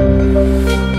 Música